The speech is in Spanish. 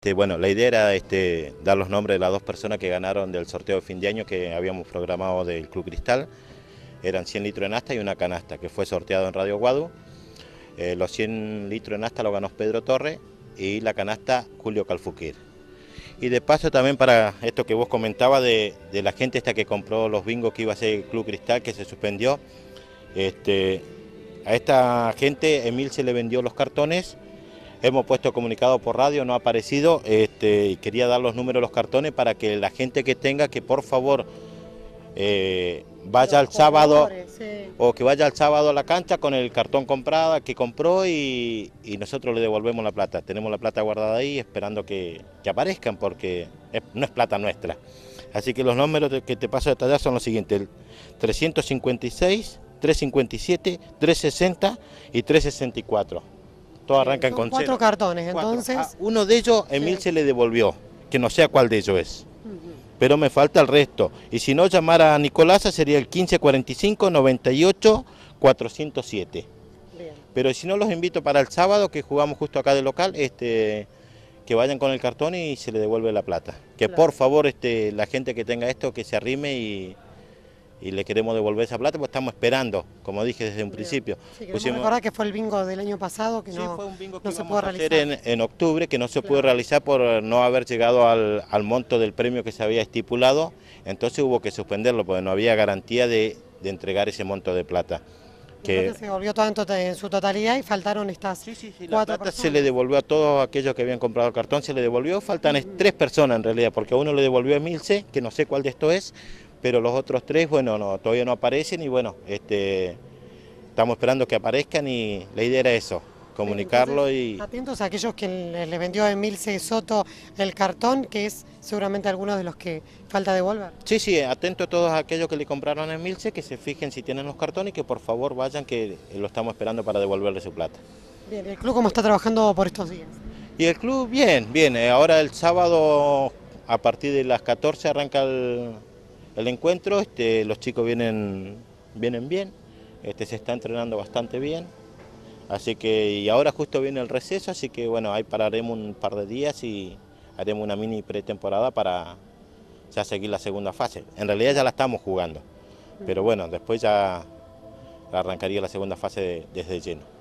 Este, bueno, la idea era este, dar los nombres de las dos personas que ganaron del sorteo de fin de año que habíamos programado del Club Cristal. Eran 100 litros de nasta y una canasta que fue sorteado en Radio Guadu. Eh, los 100 litros de nasta lo ganó Pedro Torre y la canasta Julio Calfuquir. Y de paso también para esto que vos comentabas de, la gente esta que compró los bingos que iba a ser el Club Cristal que se suspendió. Este, a esta gente Emil se le vendió los cartones Hemos puesto comunicado por radio, no ha aparecido, este, y quería dar los números de los cartones para que la gente que tenga, que por favor eh, vaya al sábado o que vaya al sábado a la cancha con el cartón comprado que compró y, nosotros le devolvemos la plata. Tenemos la plata guardada ahí esperando que, aparezcan porque no es plata nuestra. Así que los números que te paso a detallar son los siguientes, el 356, 357, 360 y 364 todos arrancan con cuatro cartones, entonces. Ah, uno de ellos Emil se le devolvió, que no sé cuál de ellos es. Pero me falta el resto. Y si no, llamar a Nicolasa sería el 1545 98 407. Pero si no, los invito para el sábado, que jugamos justo acá de local, este, que vayan con el cartón y se le devuelve la plata. Que por favor, este, la gente que tenga esto, que se arrime y, y le queremos devolver esa plata, pues estamos esperando, como dije desde un principio. Sí, recordar que fue el bingo del año pasado, que no, fue un bingo que se pudo realizar. En, en, octubre, que no se pudo realizar por no haber llegado al, monto del premio que se había estipulado, entonces hubo que suspenderlo, porque no había garantía de, entregar ese monto de plata. Que se devolvió todo en, su totalidad y faltaron estas sí, sí, sí, la plata se le devolvió a todos aquellos que habían comprado el cartón, se le devolvió, faltan tres personas en realidad, porque a uno le devolvió a Milce, que no sé cuál de esto es, pero los otros tres, bueno, no, todavía no aparecen y bueno, este, estamos esperando que aparezcan y la idea era eso, comunicarlo y... Atentos a aquellos que les vendió a Emilce Soto el cartón, que es seguramente alguno de los que falta devolver. Sí, sí, atentos a todos aquellos que le compraron a Emilce, que se fijen si tienen los cartones y que por favor vayan, que lo estamos esperando para devolverle su plata. Bien, ¿el club cómo está trabajando por estos días? Y el club bien, bien, eh, ahora el sábado a partir de las 14 arranca el el encuentro, este, los chicos vienen, vienen bien, este, se está entrenando bastante bien, así que y ahora justo viene el receso, así que bueno, ahí pararemos un par de días y haremos una mini pretemporada para ya seguir la segunda fase. En realidad ya la estamos jugando, pero bueno, después ya arrancaría la segunda fase desde lleno.